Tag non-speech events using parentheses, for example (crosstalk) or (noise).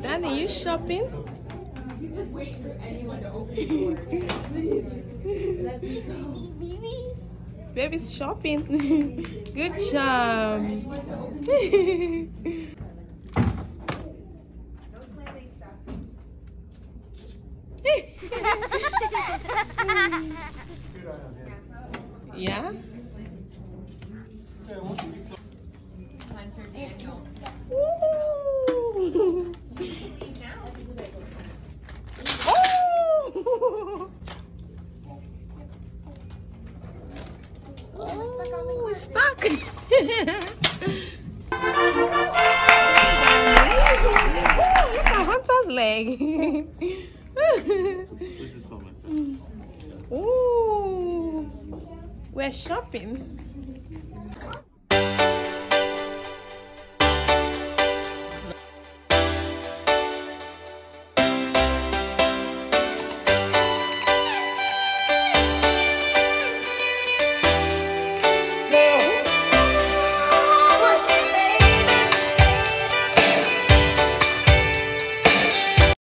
Danny, you shopping? he's just waiting for anyone to open the door Baby's shopping. (laughs) Good job. (laughs) yeah? Ooh. Oh! Oh, it's stuck. Ooh, look at Hunter's leg. Ooh, (laughs) we're shopping.